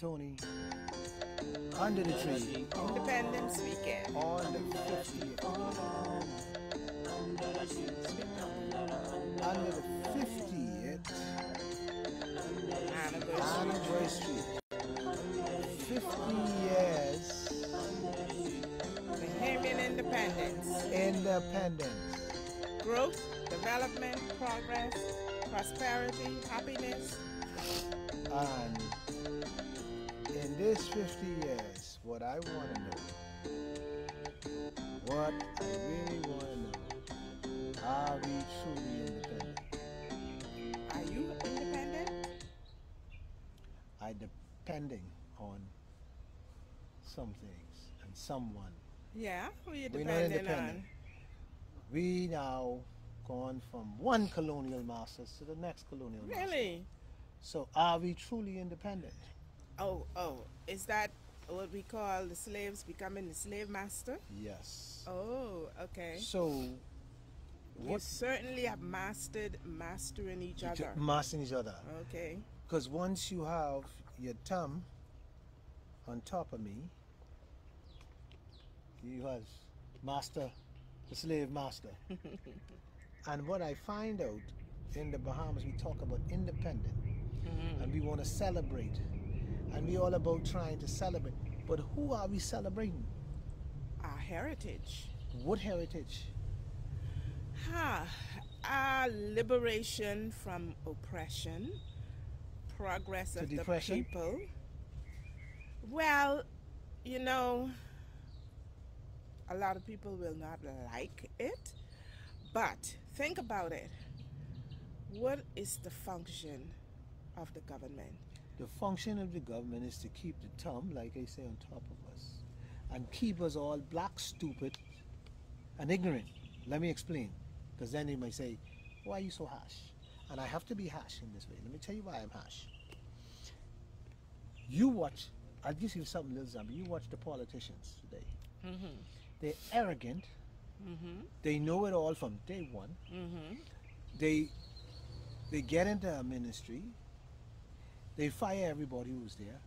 Tony, under the tree, Independence Weekend. on the 50th, under the 50th Anniversary. anniversary, 50 years Bahamian independence. independence. Growth, development, progress, prosperity, happiness. And this 50 years, what I want to know, what I really want to know, are we truly independent? Are you independent? I depending on some things and someone. Yeah, who you We're not independent. on? We now gone from one colonial masters to the next colonial master. Really? So are we truly independent? Oh, oh, is that what we call the slaves becoming the slave master? Yes. Oh, okay. So You what certainly have mastered mastering each other. mastering each other? Okay. Because once you have your thumb on top of me, you has master, the slave master. and what I find out in the Bahamas, we talk about independent Mhm. and we want to celebrate. And we all about trying to celebrate. But who are we celebrating? Our heritage. What heritage? Ha! Our liberation from oppression, progress To of the depression? people. Well, you know, a lot of people will not like it, but think about it. What is the function of the government? The function of the government is to keep the thumb, like I say, on top of us. And keep us all black, stupid, and ignorant. Let me explain. Because then they might say, why are you so harsh? And I have to be harsh in this way. Let me tell you why I'm harsh. You watch, I'll give you something little example. You watch the politicians today. Mm-hmm. They're arrogant. Mm-hmm. They know it all from day one. Mm-hmm. They they get into a ministry. They fire everybody who's there.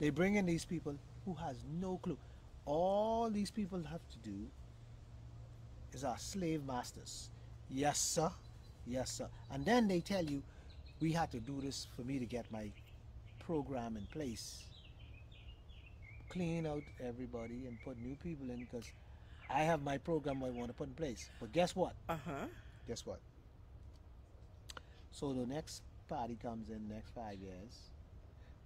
They bring in these people who has no clue. All these people have to do is our slave masters. Yes, sir. Yes, sir. And then they tell you, we had to do this for me to get my program in place. Clean out everybody and put new people in because I have my program I want to put in place. But guess what? Uh-huh. guess what? So the next party comes in next five years,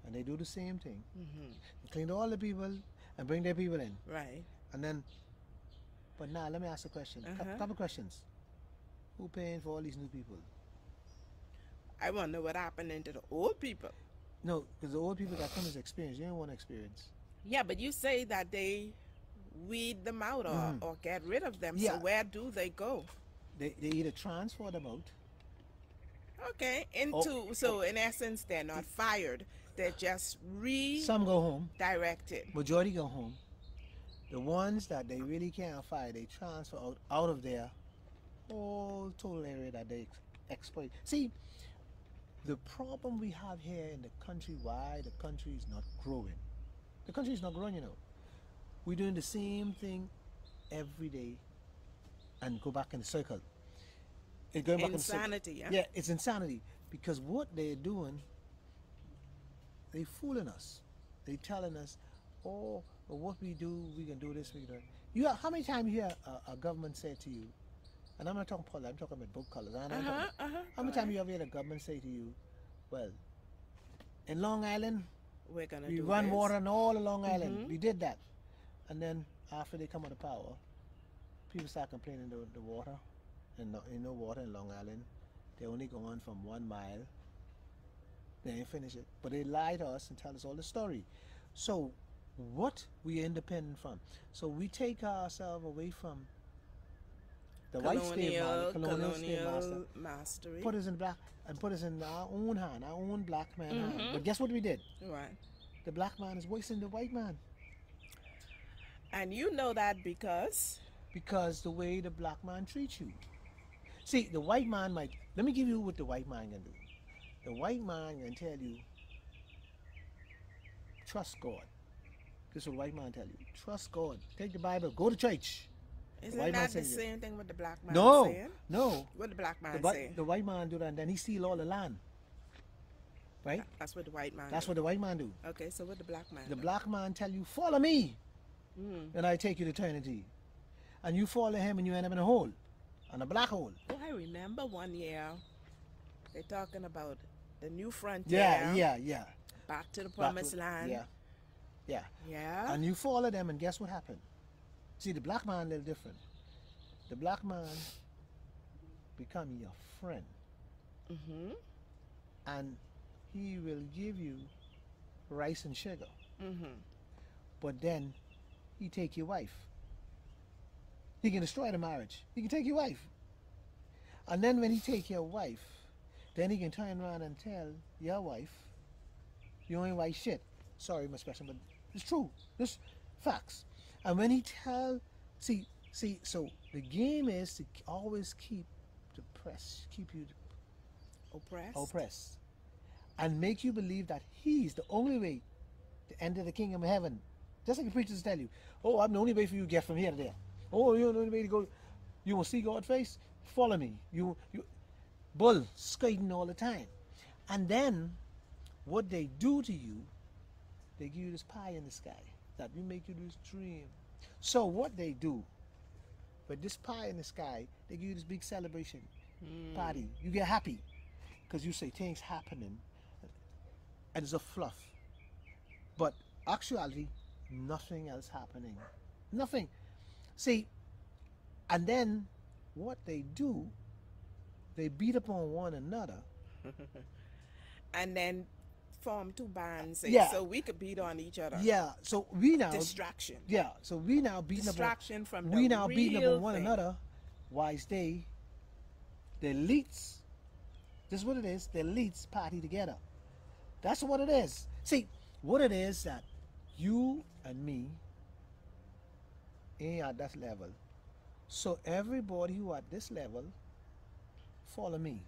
and they do the same thing. Mm-hmm. They clean all the people and bring their people in, Right. and then. But now let me ask a question. Cou- Uh-huh. couple questions. Who paying for all these new people? I wonder what happened to the old people. No, because the old people got so much experience. You don't want experience. Yeah, but you say that they weed them out or, Mhm. or get rid of them. Yeah. So where do they go? They, they either transfer them out. Okay, Oh, into so oh. in essence they're not fired. They're just re. Some go home. redirected. Majority go home. The ones that they really can't fire, they transfer out, out of their whole total area that they ex- exploit. See, the problem we have here in the country, why the country is not growing. The country is not growing, you know. We're doing the same thing every day and go back in the circle. It's going back the. Insanity, yeah? Yeah, it's insanity because what they're doing, they're fooling us. They're telling us, oh, what we do, we can do this, we can do that. You have, how many times you hear a, a government say to you, and I'm not talking politics, I'm talking about book colors. I'm not talking- Uh-huh, uh-huh. How many times you ever heard a government say to you, well, in Long Island, We're gonna we do run this. water on all along Island. Mhm. We did that. And then after they come out of power, people start complaining the, the water and no, ain't no water in Long Island. They only go on from one mile. They ain't finish it. But they lie to us and tell us all the story. So what we independent from? So we take ourselves away from the white slave colonial, master, colonial slave master, mastery. put us in black and put us in our own hand, our own black man hand. Mhm. But guess what we did? right. The black man is wasting the white man And you know that because because the way the black man treats you. See, the white man might. Let me give you what the white man can do. The white man can tell you, trust God. This is what white man tell you. Trust God. Take the Bible. Go to church. Isn't white that the it. same thing with the black man no, saying? no. What the black man The, saying? the white man do that, and then he steal all the land. Right? That's what the white man. That's do. what the white man do. Okay, so what the black man? The do? black man tell you, follow me, Mm. and I take you to eternity. And you follow him, and you end up in a hole, in a black hole. Oh, I remember one year they're talking about the new frontier. Yeah, yeah, yeah. Back to the promised hole. land. Yeah, yeah. Yeah. And you follow them, and guess what happened? See, the black man a little different. The black man become your friend, mhm. and he will give you rice and sugar. Mhm. But then he take your wife. He can destroy the marriage. He can take your wife. And then when he take your wife, then he can turn around and tell your wife, you ain't white shit. Sorry, my expression, but it's true. It's facts. And when he tell, see, see, so the game is to always keep the press, keep you Oppressed. oppressed, and make you believe that he's the only way to enter the kingdom of heaven. Just like the preachers tell you, oh, I'm the only way for you to get from here to there. Oh, you're the only way to go. You want to see God's face? Follow me. You, you, bull skating all the time. And then, what they do to you, they give you this pie in the sky that will make you this dream. So what they do, but this pie in the sky, they give you this big celebration Mm. party. You get happy because you say things happening and it's a fluff. But actually, nothing else happening. Nothing. See, and then what they do, they beat up on one another. And then form two bands. Eh? Yeah. So we could beat on each other. Yeah. So we now, Distraction. yeah. So we now beating up. Distraction On, from we now beating up on one thing. another. Why they, the elites. This is what it is. The elites party together. That's what it is. See, what it is that you and me ain't at that level. So everybody who at this level, follow me.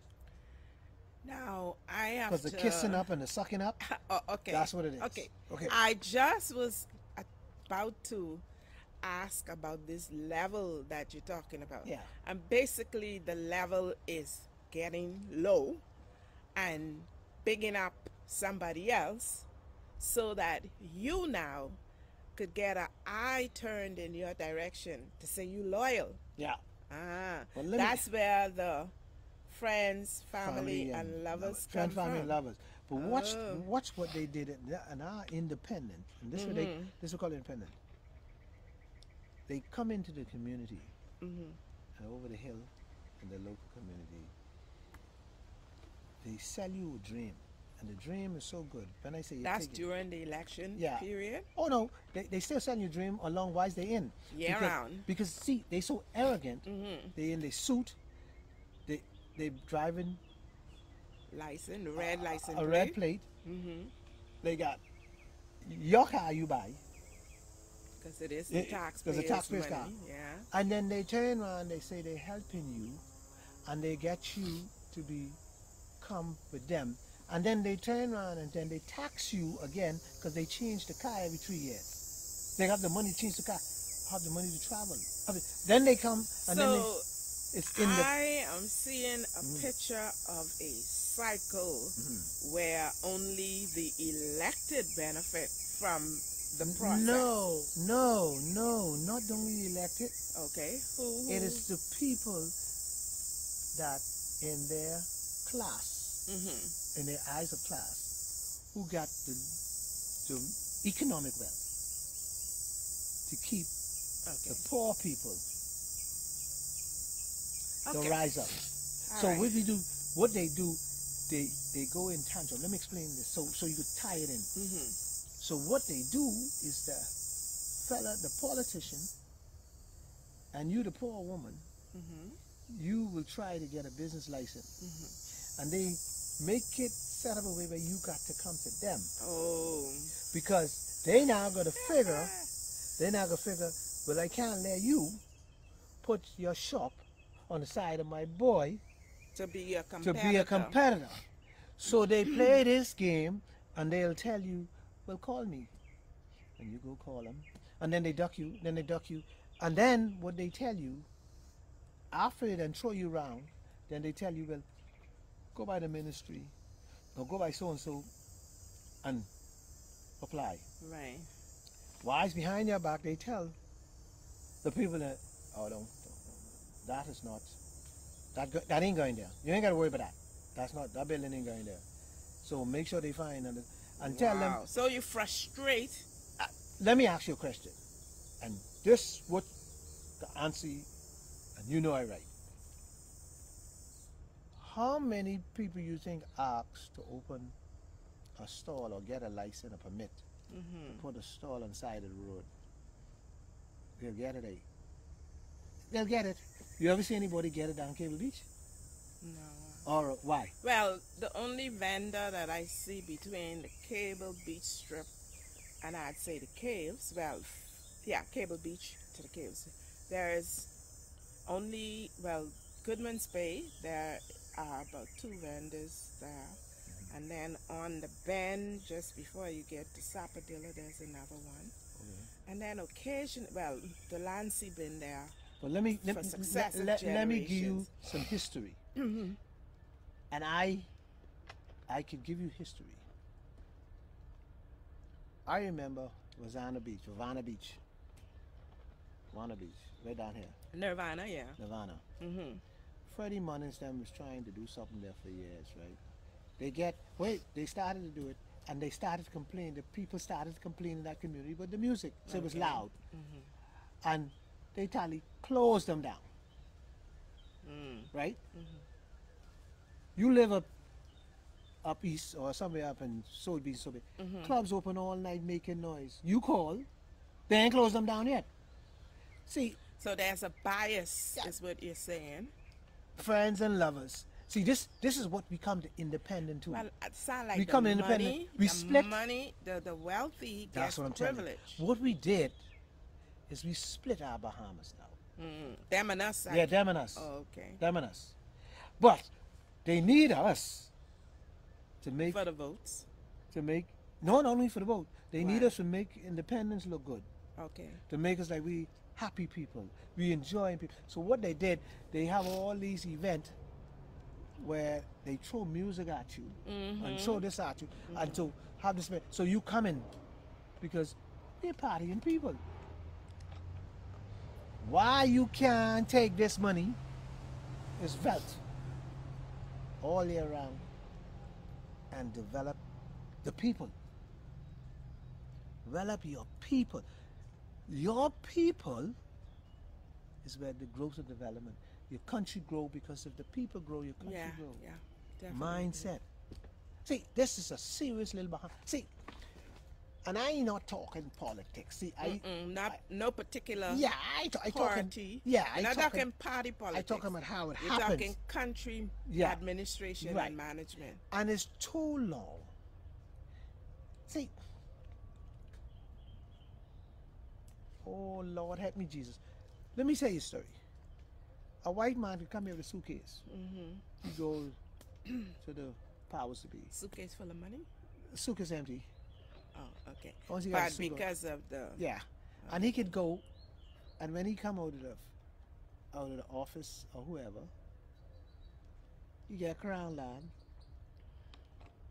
Now I have Because the kissing up and the sucking up, Oh, okay. that's what it is. Okay. Okay. I just was about to ask about this level that you're talking about. Yeah. And basically, the level is getting low and bigging up somebody else so that you now could get an eye turned in your direction to say you loyal. yeah. Ah, Well, let me- that's where the friends, family, and, lovers lovers. come Friend, family, from. and lovers. But watch, Oh. watch what they did in our independent. And this is what they, Mhm. this is called independent. They come into the community Mhm. and over the hill in the local community. They sell you a dream, and the dream is so good. When I say you That's take it- during the election Yeah. period. Oh no, they, they still sell you dream along wise they in. Year because, round. Because see, they so arrogant. Mm-hmm. They in their suit. They they driving License, red license. a red plate. Mm-hmm. They got your car you buy, Because it is the 'cause taxpayers' the taxpayers' money. car. Yeah. and then they turn around. They say they're helping you, and they get you to be come with them. And then they turn around and then they tax you again because they change the car every three years. They have the money to change the car, have the money to travel. Then they come and then so they, it's in the I am seeing a picture of a cycle Mm-hmm. where only the elected benefit from the process. No, no, no, not the only elected. Okay. Who? who? It is the people that in their class, Mhm. in the eyes of class, who got the, the economic wealth to keep Okay. the poor people to Okay. rise up. All so right. what we do, what they do, they they go in tangent. Let me explain this so so you could tie it in. Mhm. So what they do is the fella, the politician, and you, the poor woman, Mhm. you will try to get a business license, Mm-hmm. And they make it set up a way where you got to come to them Oh. because they now got to figure, they now got to figure, well, I can't let you put your shop on the side of my boy To be a competitor. to be a competitor. So they play this game and they'll tell you, well, call me. And you go call them. And then they duck you, then they duck you. And then what they tell you, after they then throw you around, then they tell you, well, go by the ministry, or go by so and so, and apply. Right. Why is behind your back? They tell the people that, oh, don't, don't, that is not, that that ain't going there. You ain't got to worry about that. That's not that building ain't going there. So make sure they find and, and tell them. Wow. So you frustrate. Uh, let me ask you a question, and this what the answer, and you know I right. How many people you think ask to open a stall or get a license, a permit, Mm-hmm. to put a stall on the side of the road? They'll get it, eh? They'll get it. You ever see anybody get it down Cable Beach? No. Or why? Well, the only vendor that I see between the Cable Beach Strip and I'd say the caves, well, yeah, Cable Beach to the caves, there is only, well, Goodman's Bay, there are about two vendors there. And then on the bend, just before you get to Sapadilla, there's another one. And then occasion, well, the Lancy been there. But let me let, let, let- let me give you some history. Mm-hmm. and I I could give you history. I remember Vazana Beach, Havana Beach. Havana Beach, right down here, Nirvana, yeah. Nirvana. Mm-hmm. Freddie Munnings them was trying to do something there for years, right? They get wait, they started to do it and they started to complain. The people started to complain in that community about the music. So it was loud. Mm-hmm. And they totally closed them down, Mm. right? You live up up east or somewhere up in Soul Beach, Soul Beach. Mhm. Clubs open all night making noise. You call, they ain't closed them down yet. See, So there's a bias, Yeah. is what you're saying. Friends and lovers. See, this this is what become the independent too. Well, it sound like We the come independent. money, We the split. money, the, the wealthy That's what I'm telling you. What we did is we split our Bahamas now. Mm. Them and us. Yeah, them and us. Oh, okay. Them and us. But they need us to make For the votes. to make no, not only for the vote. They need us to make independence look good. Okay. to make us like we happy people. We enjoying people. So what they did, they have all these events where they throw music at you and Mhm. throw this at you and to have this so you come in because we're partying people. Why you can't take this money is wealth all year round and develop the people. Develop your people. Your people is where the growth and development. Your country grow because if the people grow, your country Yeah. grow. Yeah. Definitely. Mindset. See, this is a serious little behind. See, and I ain't not talking politics. See, I Mm-mm, not no particular yeah, I, I talking party. yeah, I not talking, talking party politics. I talking about how it You're happens, talking country Yeah. administration Right. and management. and it's too long. See, oh Lord, help me, Jesus. Let me tell you a story. A white man could come here with a suitcase. Mm-hmm. He goes to the powers to be. Suitcase full of money. Suitcase empty. Oh, okay. Once he But the suit on- because of the Yeah, and he could go, and when he come out of the out of the office or whoever, he get a crown land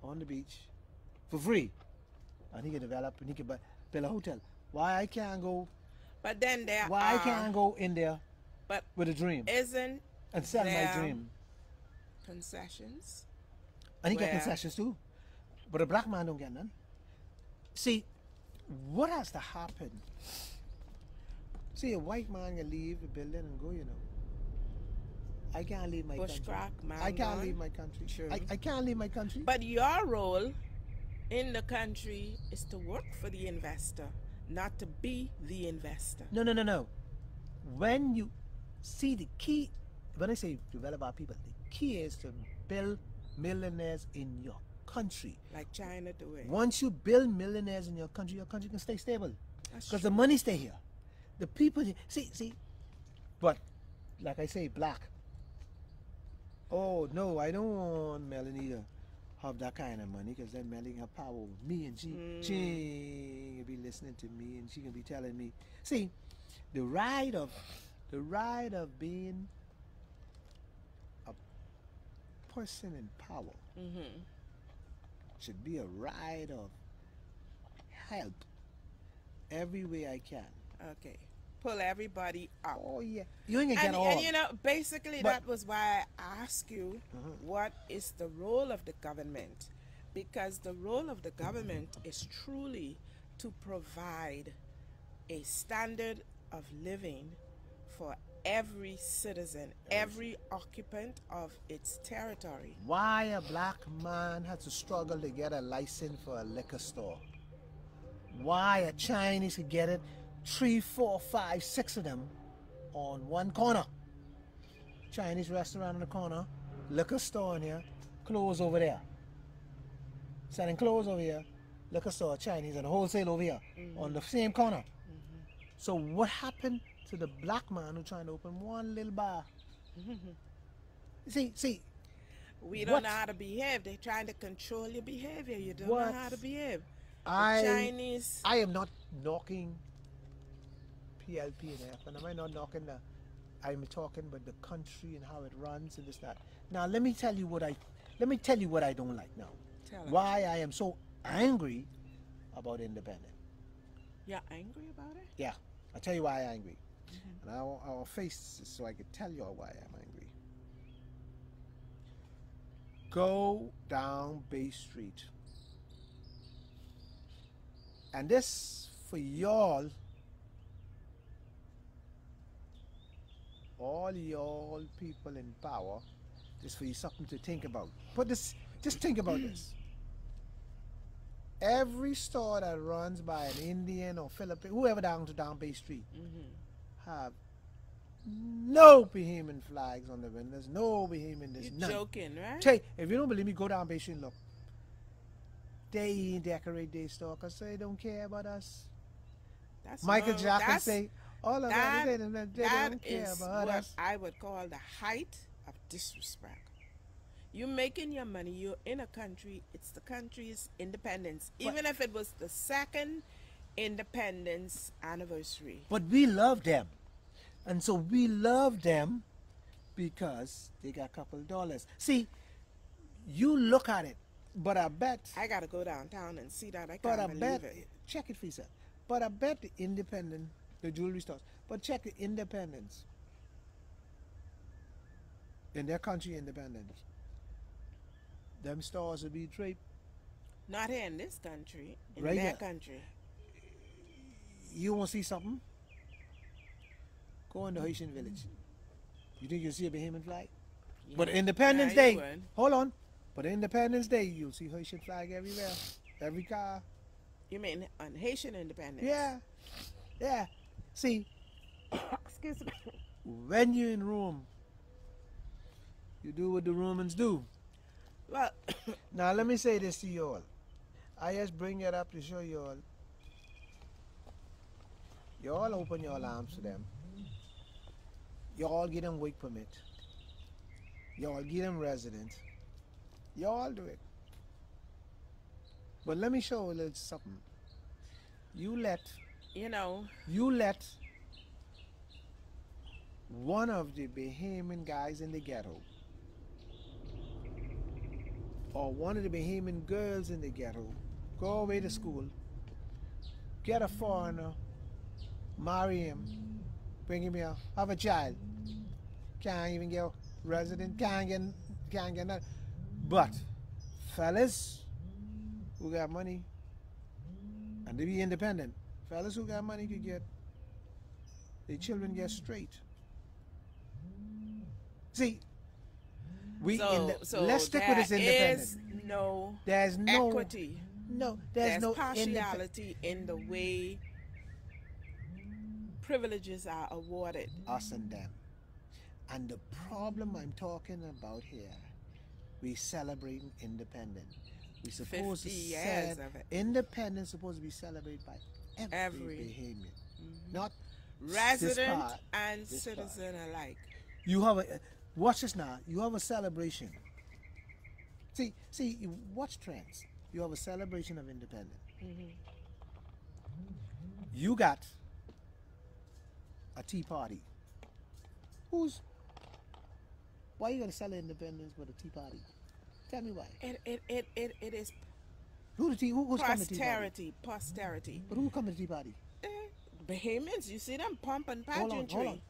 on the beach for free, and he can develop and he can buy, build a hotel. Why I can't go? But then there Why I can't go in there But with a dream isn't and sell my dream? concessions? And he get concessions too, but a black man don't get none. See, what has to happen? See, a white man can leave the building and go, you know. I can't leave my country. Bushcrack, I can't Mangon. leave my country. True. I, I can't leave my country. But your role in the country is to work for the investor, not to be the investor. no, no, no, no. When you see the key, when I say develop our people, the key is to build millionaires in your country. Like China doing. Once you build millionaires in your country, your country can stay stable. Because the money stay here. The people see see but like I say, black. Oh no, I don't want Melanita. Have that kind of money because then Melly have power over me and she, Mm. she will be listening to me and she can be telling me. See, the ride of the ride of being a person in power Mm-hmm. should be a ride of help every way I can. Okay. Pull everybody up. Oh yeah, you ain't gonna And, get all. and you know, basically, But- that was why I asked you Mhm. what is the role of the government? Because the role of the government is truly to provide a standard of living for every citizen, every occupant of its territory. Why a black man has to struggle to get a license for a liquor store? Why a Chinese could get it, three, four, five, six of them on one corner? Chinese restaurant in the corner, liquor store in here, clothes over there. Selling clothes over here, liquor store, Chinese, and wholesale over here on the same corner. So what happened to the black man who trying to open one little bar? see, see, We don't What? know how to behave. They're trying to control your behavior. You don't What? know how to behave. The I Chinese. I am not knocking PLP and F, and I'm not knocking the. I'm talking about the country and how it runs and this that. Now let me tell you what I, let me tell you what I don't like now. Tell us. Why I am so angry about independent. You're angry about it? Yeah, I'll tell you why I'm angry, mm-hmm. and I'll, I'll face this so I can tell you all why I'm angry. Go down Bay Street, and this for y'all, all y'all people in power, just for you something to think about. Put this, just think about this. Every store that runs by an Indian or Philippine, whoever down to down Bay Street, Mm-hmm. have no Bahamian flags on the windows, no Bahamian this, You're none. joking, right? You, if you don't believe me, go down Bay Street and look. They decorate their store because they don't care about us. That's Michael Jackson that's- say, all of that- us, they, don't- they that don't care is about what us. I would call the height of disrespect. You're making your money. You're in a country. It's the country's independence. But- Even if it was the second independence anniversary. But we love them. And so we love them because they got a couple of dollars. See, you look at it, but I bet I gotta go downtown and see that. I But can't I believe bet, it. check it yourself. But I bet the independent, the jewelry stores, but check the independents in their country independence. Them stores will be draped. Not here in this country. In Right their here. country. You want to see something? Go in the Haitian village. You think you'll see a Bahamian flag? But Independence Yeah, Day, hold on. But Independence Day, you'll see Haitian flag everywhere. Every car. You mean on Haitian independence? Yeah. Yeah. See, Excuse me. when you're in Rome, you do what the Romans do. Well, Now let me say this to you all. I just bring it up to show you all. You all open your arms to them. You all get them work permit. You all get them resident. You all do it. But let me show you a little something. You let you know, you let one of the Bahamian guys in the ghetto or one of the Bahamian girls in the ghetto go away to school, get a foreigner, marry him, bring him here, have a child. Can't even get resident, can't get, can't get nothing. But fellas who got money and they be independent, fellas who got money could get their children get straight. See, we so, in the, so let's stick with this independent. is no There's no equity. no there's, There's, no partiality in the way privileges are awarded. us and them. And the problem I'm talking about here, we celebrating independence. We supposed to 50 years celebrate of it. independence supposed to be celebrated by every, Every- Bahamian, mm-hmm. not Resident part, and this part. citizen alike. you have a watch this now. You have a celebration. See, see, you watch trends. You have a celebration of independence. Mm-hmm. You got a tea party. Who's why are you gonna celebrate independence with a tea party? Tell me why. It, it, it, it, it is Who the tea? Who, who's coming to the tea party? posterity. Posterity. But who coming to the tea party? Eh, Bahamians, you see them pump and Hold on, pageantry. hold on.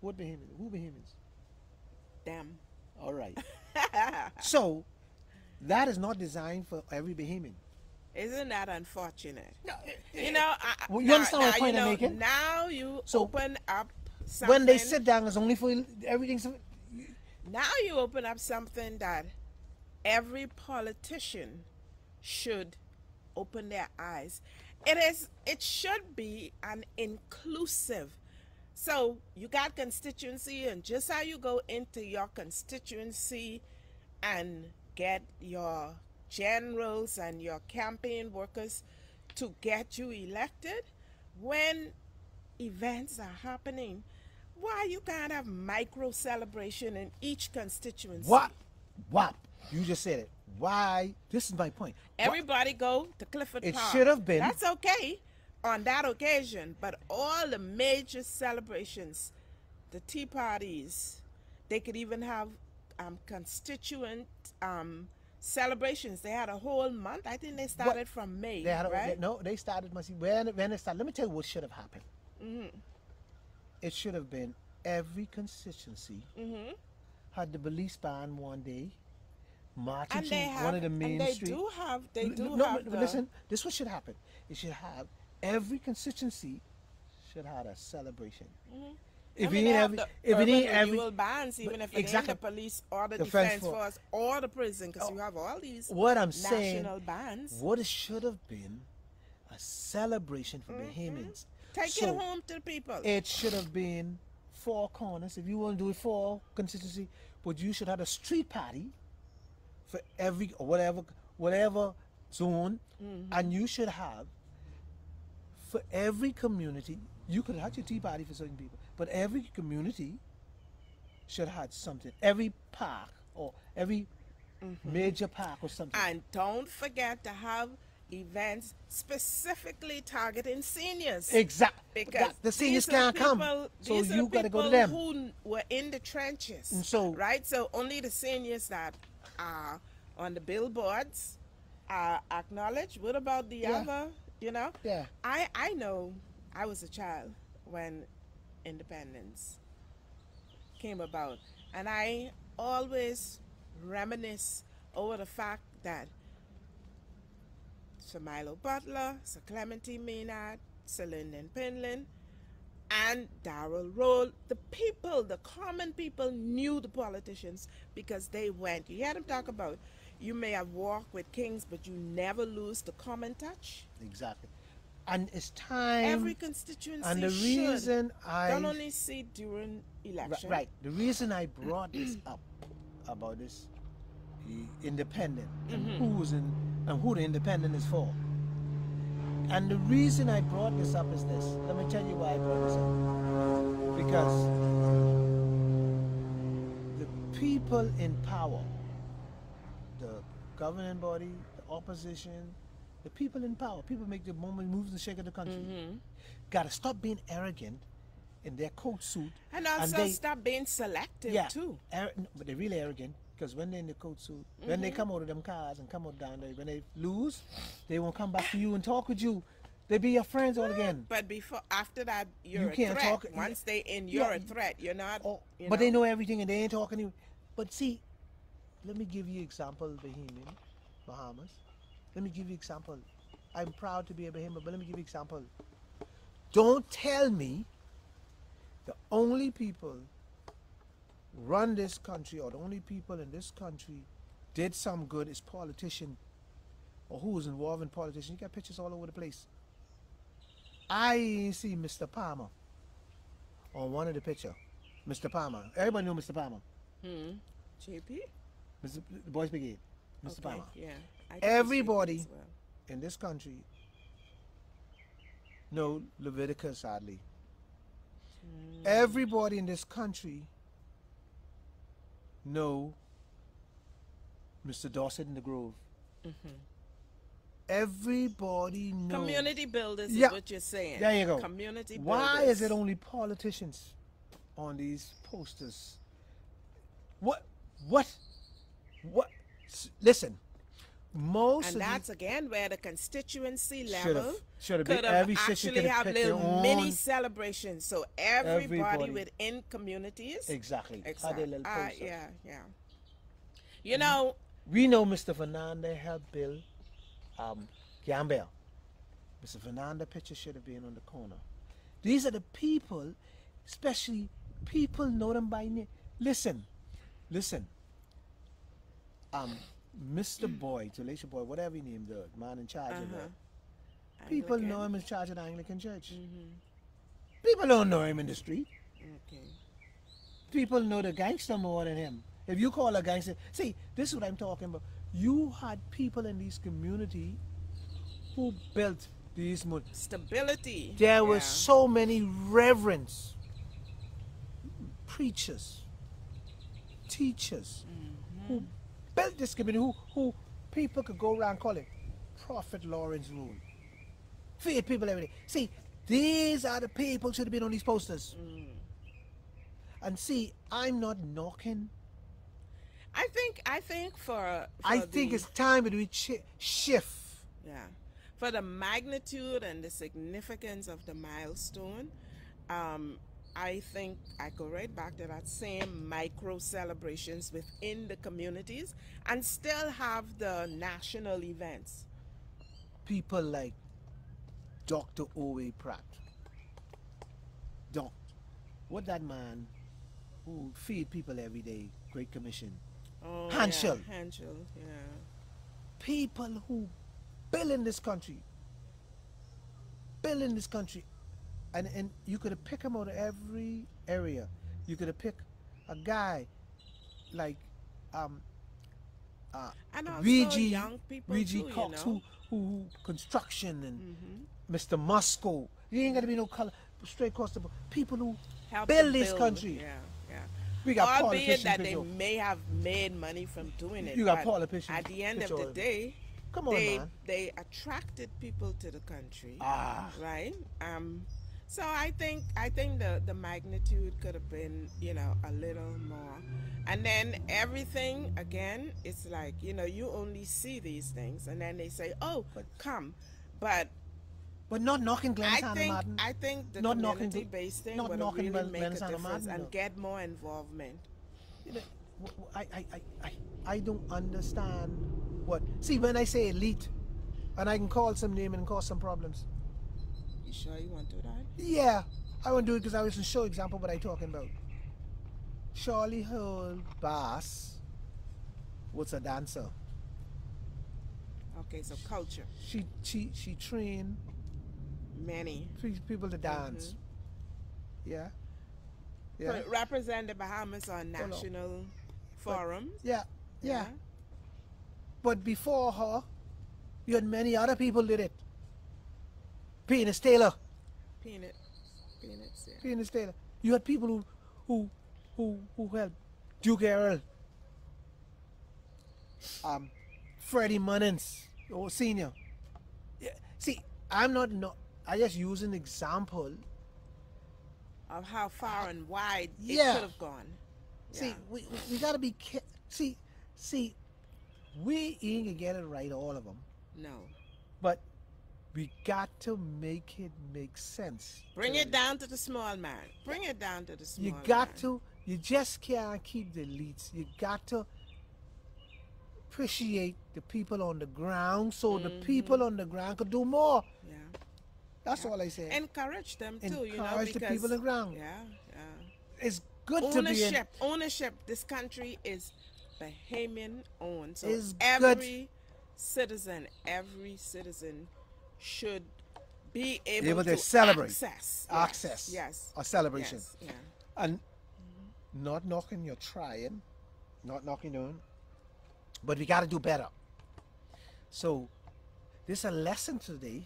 What Bahamians? Who Bahamians? Them. All right. so that is not designed for every Bahamian. Isn't that unfortunate? No, You know, I, Well, you now- understand what point you I'm making? Now you So, open up something. when they sit down, it's only for everything's. Now you open up something that every politician should open their eyes. It is it should be an inclusive. So you got constituency and just how you go into your constituency and get your generals and your campaign workers to get you elected when events are happening why you can't have micro celebration in each constituency What? What? You just said it. Why? This is my point. Everybody go to clifford It Park. should have been- that's okay on that occasion but all the major celebrations the tea parties they could even have um, constituent um, celebrations they had a whole month i think they started from may They had a, right they- no, they started. Must see when when it started. Let me tell you what should have happened. Mm-hmm. It should have been every constituency Mhm. had the police band one day, marching to have one of the main and they streets. do have they do no, have but the, listen. Uh, this what should happen. It should have every constituency should have a celebration. Mm-hmm. I If mean, it ain't have every, the if it ain't every, renewal bands, even if it exactly. ain't the police or the Defense defense, Force. force or the prison, because Oh, you have all these what I'm saying, bands. what it should have been, a celebration for mm-hmm. Bahamians. Take So, it home to the people. It should have been four corners. If you want to do it for constituency, but you should have a street party for every or whatever whatever zone, Mm-hmm. and you should have for every community. You could have your tea party for certain people, but every community should have something. Every park or every major park or something. Mm-hmm. and don't forget to have events specifically targeting seniors. exactly. because the seniors can't come, people- so these are you got to go to people them. Who were in the trenches, And so- right? So only the seniors that are on the billboards are acknowledged. What about the Yeah. other? You know, Yeah. I I know I was a child when independence came about, and I always reminisce over the fact that Sir Milo Butler, Sir Clementi Maynard, Sir Lynden Pindling, and Darrell Rolle, the people, the common people knew the politicians because they went. You hear them talk about you may have walked with kings, but you never lose the common touch. Exactly. And it's time. Every constituency and the reason I don't only see during Ri- election. right, the reason I brought this up about this the independent Mm-hmm. who's in and who the independent is for. And the reason I brought this up is this. Let me tell you why I brought this up. Because the people in power, the governing body, the opposition, the people in power, people make the moment moves and shake of the country. Mm-hmm. Gotta stop being arrogant in their coat suit. And also they- stop being selective yeah, too. ar- no, but they're really arrogant because when they're in the coat suit, when Mm-hmm. they come out of them cars and come out down there, when they lose, they won't come back to you and talk with you. They be your friends all again. But before, after that, you're You a can't threat. talk- Once they in, you're a threat. You're not. Oh, you but they know everything and they ain't talking to you. But see, let me give you example, Bahamian, Bahamas. Let me give you example. I'm proud to be a Bahamian, but let me give you example. Don't tell me the only people run this country or the only people in this country did some good is politician or who was involved in politician. You got pictures all over the place. I see Mr. Palmer on one of the picture. Mr. Palmer. Everybody know Mr. Palmer. Hmm. JP. Mr. The Boys Brigade. Mr. Okay, Palmer. Yeah. I think it's JP Everybody- well. In this country, know Leviticus sadly. Everybody in this country know Mr. Dorset in the Grove. Mm-hmm. Everybody knows. Community builders Yeah. is what you're saying. There you go. Community Why builders. is it only politicians on these posters? What? What? What? S- Listen, most And that's these again where the constituency level could have every city actually have little mini celebrations. So everybody, Everybody. within communities. exactly Exactly. little Uh, yeah, yeah. You know, We know Mr. Fernandez helped build um, Gambier. Mr. Fernandez picture should have been on the corner. These are the people, especially people know them by name. Listen, listen. Um, Mr. Boyd, Talesha Boyd, whatever he named the man in charge of Uh-huh. it. People Anglican. know him in charge of the Anglican Church. Mm-hmm. People don't know him in the street. Okay. People know the gangster more than him. If you call a gangster, see, this is what I'm talking about. You had people in these community who built these mo- Stability. There were so many reverends, preachers, teachers Mm-hmm. who built this community. Who, who people could go around calling Prophet Lawrence Rule. Feed people every day. See, these are the people should have been on these posters. Mm. And see, I'm not knocking I think. I think for. for I think it's time that we shift. Yeah. For the magnitude and the significance of the milestone, um, I think I go right back to that same micro celebrations within the communities and still have the national events. People like Dr. Owe Pratt. Doc, what that man who feed people every day, Great Commission. Oh, Hanschel. Yeah, Hanschel, yeah. People who build in this country. Build in this country. And, and you could have picked him out of every area. You could have picked a guy like um, uh, Reggie, young people too, you Cox, know. who, who construction and Mhm. Mr. Musco. You ain't to be no color straight across the board. People who Help build this country. Yeah, yeah. we got Albeit that they may have made money from doing it. You got politicians At the end of the day, Come on, they man. they attracted people to the country. Ah. Right. Um. So I think I think the the magnitude could have been you know a little more, and then everything again. It's like you know you only see these things, and then they say, oh, But- come, but But not knocking Glen I think Martin. I think the Not knocking community the- based thing would really Glen- make Glen a difference Martin, and though. get more involvement. You know, w- w- I, I, I, I, I don't understand what. See, when I say elite, and I can call some name and cause some problems. You sure you want to do that? Yeah, I won't do it because I was to show example what I talking about. Charlie Hall Bass was a dancer. Okay, so culture, She she she trained many. pe- people to dance. Mm-hmm. Yeah. Yeah. Re- Represent the Bahamas on Hold on. national forums. Yeah. Yeah. But before her, you had many other people did it. Peanuts Taylor. Peanut. Peanuts, yeah. Peanuts Taylor. You had people who who who who helped Duke Errol. Um Freddie Munnings, or senior. Yeah. See, I'm not no I just use an example. Of how far and wide it could have gone. See, Yeah. we, we, we gotta be ca- see see we ain't gonna get it right all of them. No. But we got to make it make sense. Bring it down to the small man. Bring it down to the small man. You got man. to. You just can't keep the elites. You got to appreciate the people on the ground, so the Mm-hmm. people on the ground could do more. Yeah. That's all I say. Encourage them too, you know, Encourage the people on the ground. yeah, yeah. it's good to be in. ownership ownership this country is bahamian owned so Is good. every citizen every citizen should be able, Able to to celebrate. access Access. yes A celebration. yes, yeah And not knocking your trying, not knocking on, but we got to do better. So, this is a lesson today,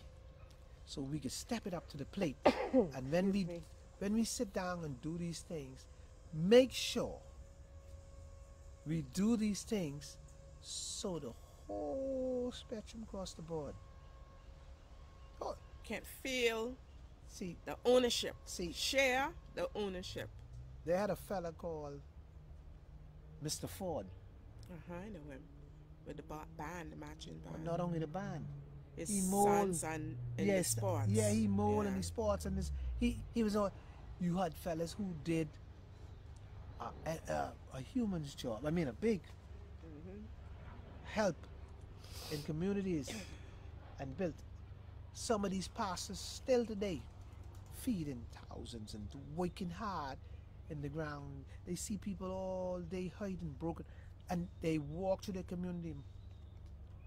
so we can step it up to the plate. and when we me. when we sit down and do these things, make sure we do these things So the whole spectrum across the board. Can feel see, the ownership. See. Share the ownership. they had a fella called Mr. Ford. Uh-huh, I know him. With the band, the matching But band. not only the band. His he mold- sons and yes, the sports. Yeah, he mowed Yeah. and he sports and this. He he was all. You had fellas who did a, a, a, a human's job. I mean, a big Mm-hmm. help in communities and built. Some of these pastors still today feeding thousands and working hard in the ground. They see people all day hiding, broken, and they walk to their community.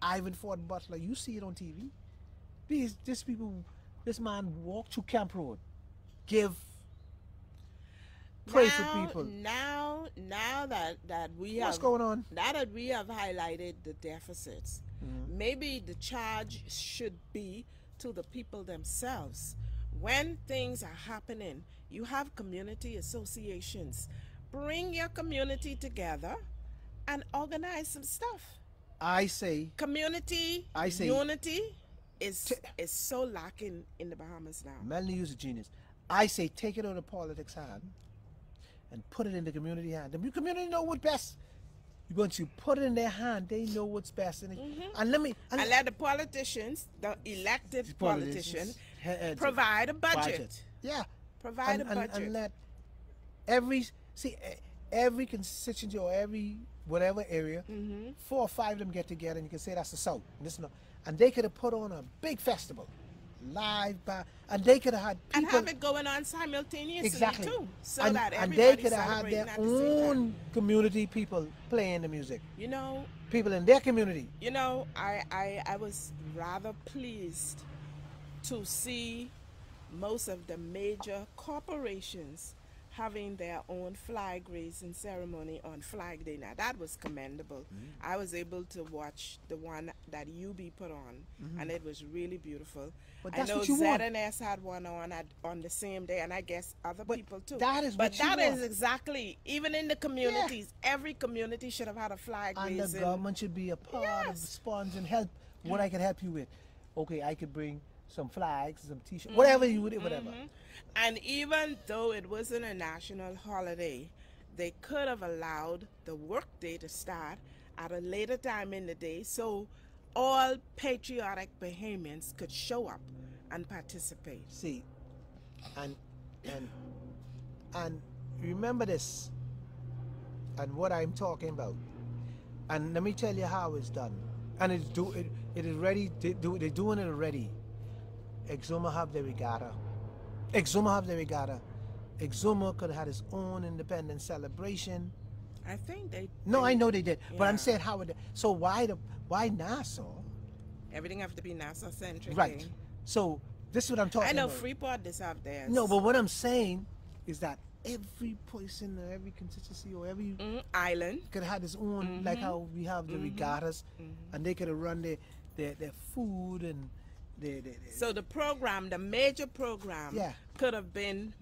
Ivan Ford Butler, you see it on TV. These, these people, this man walked to Camp Road, give pray for people. Now, now that that we What's have going on? now that we have highlighted the deficits, Mm-hmm. maybe the charge should be to the people themselves. When things are happening, you have community associations. Bring your community together and organize some stuff. I say, Community I say- unity is T- is so lacking in the Bahamas now. Melanie is a genius. I say, take it out of politics' hand and put it in the community hand. The community know what best. You're going to put it in their hand. They know what's best. And, and let me. And And let the politicians, the elected the politician, heads- provide a budget. Yeah. Provide and, a budget. And let every see every constituency or every whatever area, Mm-hmm. four or five of them get together, and you can say that's the South. And, this, and they could have put on a big festival, live band, and they could have had people, and have it going on simultaneously exactly, too, so and, that and they could have had their the own community people playing the music, You know, people in their community. you know, I, I I was rather pleased to see most of the major corporations having their own flag raising ceremony on Flag Day. Now that was commendable. Mm-hmm. I was able to watch the one that UB put on, and it was really beautiful. Mm-hmm. But I know what you want. Had one on at, on the same day, and I guess other But people too. that is but that is exactly even in the communities. Every community should have had a flag And the raising. government should be a part of the Yes. and help what I can help you with. Okay, I could bring some flags, some t-shirts, whatever you would, whatever. Mhm. And even though it wasn't a national holiday, they could have allowed the workday to start at a later time in the day so all patriotic Bahamians could show up and participate. See, and and and remember this, and what I'm talking about. And let me tell you how it's done. And it's do it. It is ready. They do. They're doing it already. Exuma have the regatta. Exuma have the regatta. Exuma could have had his own independent celebration. I think they No, they- I know they did, but I'm saying how would. So why the why Nassau? everything have to be Nassau centric. Right. Eh? So this is what I'm talking about. I know about. Freeport deserve theirs. No, but what I'm saying is that every person or every constituency or every Mhm, Island. could have his own, like mm-hmm. how we have the mm-hmm. regattas, mm-hmm. and they could have run their, their, their food and their, their, their- So the program, the major program, Yeah. could have been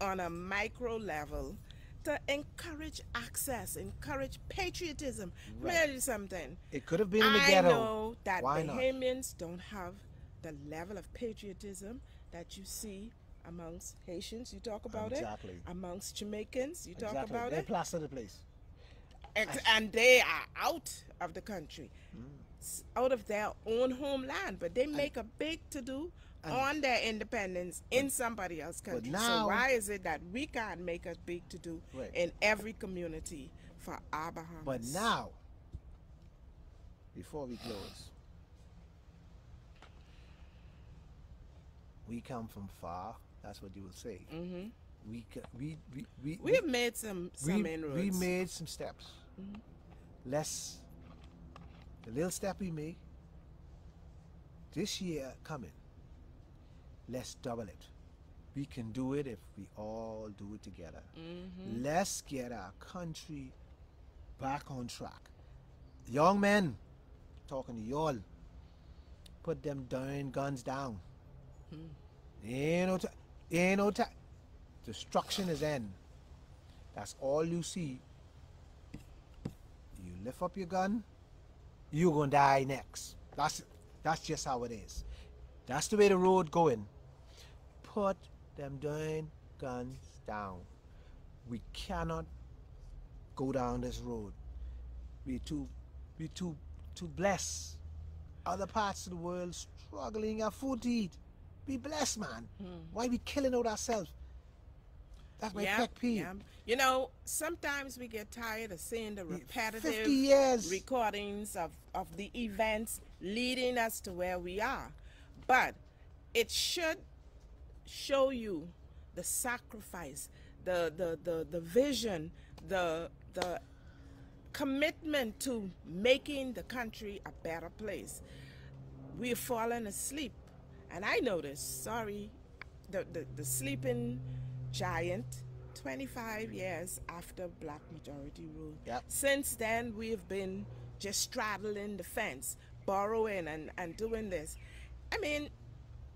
on a micro level to encourage access, encourage patriotism. Let me Right. tell you something. it could have been in the I ghetto. know that Why not? Bahamians don't have the level of patriotism that you see amongst Haitians. You talk about Exactly. it. Amongst Jamaicans, you talk exactly. about they it. plaster the place. Ex- and they are out of the country, Mm. Out of their own homeland, but they make a big to do on their independence in somebody else's country. now- so why is it that we can't make a big to do Right. in every community for our Bahamas? But now, before we close, we come from far. That's what you will say. hmm We we we we we've made some some we, inroads. we made some steps. Let's the little step we make this year coming. Let's double it. We can do it if we all do it together. Mhm. Let's get our country back on track. Young men, talking to y'all, put them darn guns down. Ain't no, ti- ain't no time. Destruction is end. That's all you see. You lift up your gun you're gonna die next. That's that's just how it is. That's the way the road going. Put them doing guns down. We cannot go down this road. We too we too too blessed. Other parts of the world struggling have food to eat. Be blessed, man. Hmm. Why we killing out ourselves? That's my Yep, pet peeve. yep. You know, sometimes we get tired of seeing the repetitive 50 years. recordings of, of the events leading us to where we are. But it should show you the sacrifice, the the, the, the vision, the the commitment to making the country a better place. We've fallen asleep. And I noticed, sorry, the, the, the sleeping giant 25 years after black majority rule. Yep. Since then, we've been just straddling the fence, borrowing and, and doing this. I mean,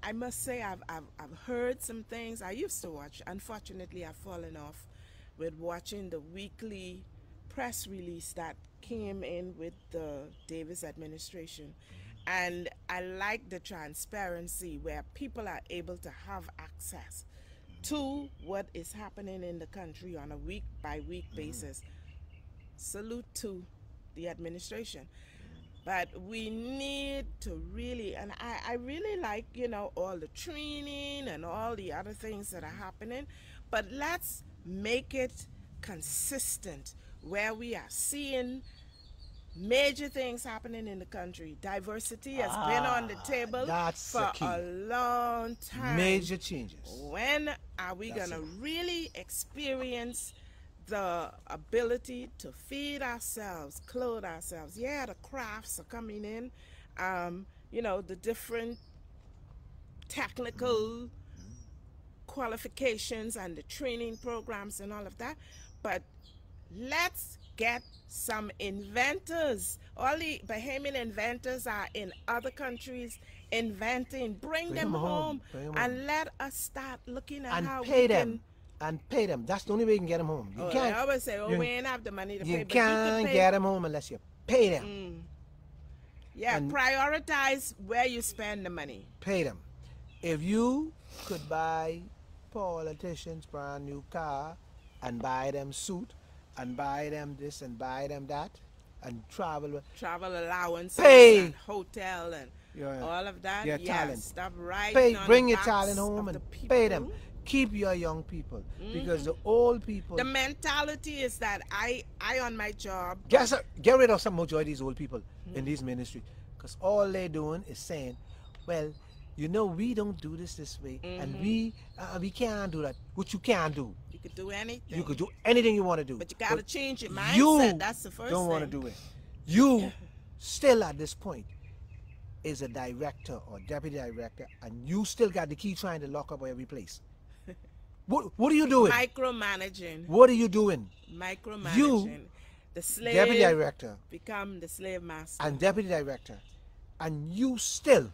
I must say, I've, I've, I've heard some things I used to watch. Unfortunately, I've fallen off with watching the weekly press release that came in with the Davis administration. Mm-hmm. And I like the transparency where people are able to have access to what is happening in the country on a week by week mm-hmm. basis. Salute to the administration. But we need to really, and I, I really like, you know, all the training and all the other things that are happening, but let's make it consistent where we are seeing major things happening in the country. Diversity has been on the Ah, table the for key. a long time. Major changes. When are we going to really experience the ability to feed ourselves, clothe ourselves? Yeah, the crafts are coming in. Um, you know, the different technical qualifications and the training programs and all of that. But let's get some inventors. All the Bahamian inventors are in other countries inventing. Bring, Bring them 'em home. Bring and home. let us start looking at and how pay we them. And pay them. That's the only way you can get them home. You Can, oh, can't. I always say, oh, you- we ain't have the money to you pay, can't you pay. get them home unless you pay them. Mm. Yeah, and- prioritize where you spend the money. Pay them. If you could buy politicians brand new car and buy them suit and buy them this and buy them that and travel Travel allowance, Pay. and hotel, and your all of that. your yeah, talent. Stop right. pay bring the your talent home the and pay them. Keep your young people mm-hmm. because the old people The mentality is that I, I on my job. Get, get rid of some majority of these old people in mm-hmm. these ministries because all they're doing is saying, well, you know, we don't do this this way and mm-hmm. we uh, we can't do that. What you can't do, You could do anything. you could do anything you want to do. But you gotta change your mindset. You That's the first don't want to do it. You still at this point is a director or deputy director and you still got the key trying to lock up every place. What, what are you doing? Micromanaging. What are you doing? Micromanaging. You, the slave Deputy director become the slave master. and deputy director, and you still,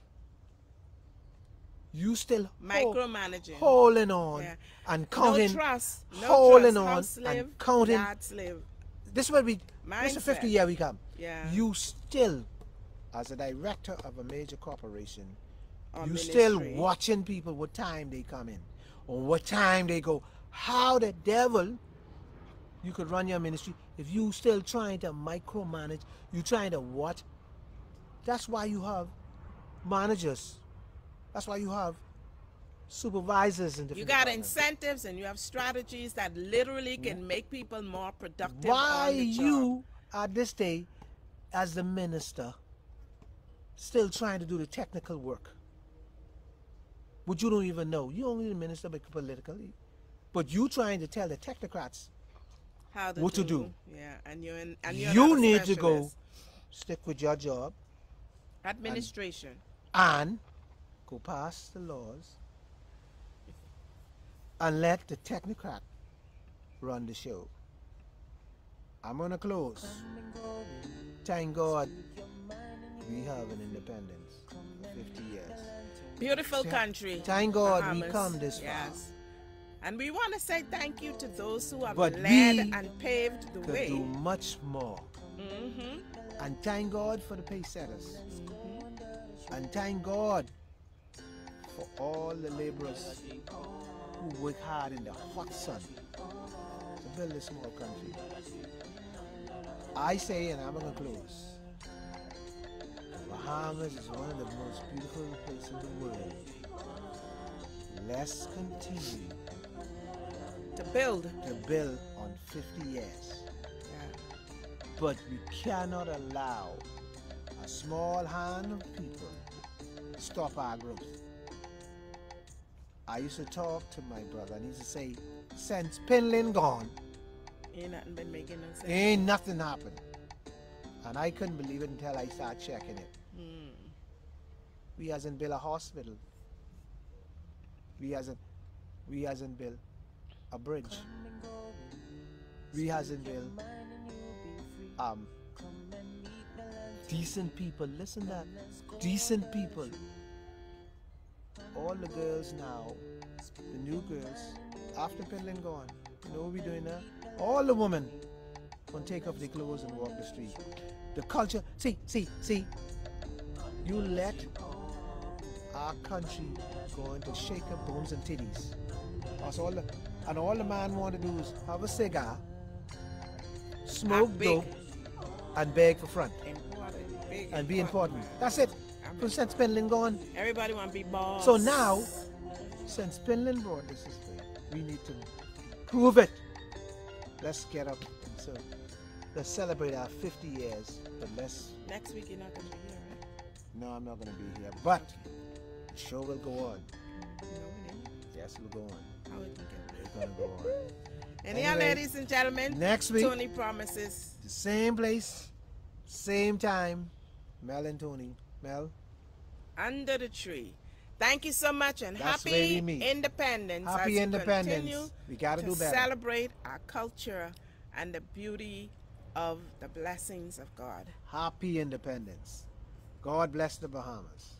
you still Micromanaging. holding on Yeah. and counting. no trust. No holding trust. on slave, and counting. Slave. This is what we. This is Mindset. 50 year we come. Yeah. You still, as a director of a major corporation, Or you still watching people what time they come in, or what time they go. How the devil you could run your ministry if you still trying to micromanage? You trying to what? That's why you have managers. That's why you have supervisors and You got departments. incentives and you have strategies that literally can make people more productive. Why on the job. you at this day, as the minister, still trying to do the technical work? But you don't even know. You only the minister but politically. But you trying to tell the technocrats How to what to do. do. Yeah, and you're in, and you're you need to go stick with your job Administration. and go past the laws and let the technocrat run the show. I'm gonna close. Thank God we have an independence for 50 years. Beautiful country. thank God we Bahamas. come this far. Yes. And we want to say thank you to those who have But led and paved the Could way. do much more. hmm And thank God for the pace setters. And thank God for all the laborers who work hard in the hot sun to build this small country. I say, and I'm going to close, Bahamas is one of the most beautiful places in the world. Let's continue To build. to build on 50 years. Yeah. But we cannot allow a small hand of people stop our growth. I used to talk to my brother and he used to say, since Pindling gone, Ain't nothing been making no sense. ain't nothing happened. And I couldn't believe it until I started checking it. Mm. We hasn't built a hospital. We hasn't we hasn't built a bridge. We hasn't built um decent people. Listen that. Decent people. All the girls now, the new girls, after Pindling gone, you know what we doing now? All the women gonna take off their clothes and walk the street. The culture, see, see, see, you let our country go into shake up bones and titties. That's all the, and all the man want to do is have a cigar, smoke dope, and beg for front Important. And be important. That's it. Since Pindling gone. Everybody want to be boss. So now, since Pindling brought this system, we need to prove it. Let's get up and so let's celebrate our 50 years. But let's Next week you're not going to be here, right? no, I'm not gonna be here. But the show will go on. No. Yes, it will go on. How it can go. It's gonna go on. Anyhow, Anyway, ladies and gentlemen, Next week, Tony promises. the same place, same time. Mel and Tony. Mel, under the tree. Thank you so much and That's happy independence. happy we independence. continue We gotta to do better. celebrate our culture and the beauty of the blessings of God. Happy independence. God bless the Bahamas.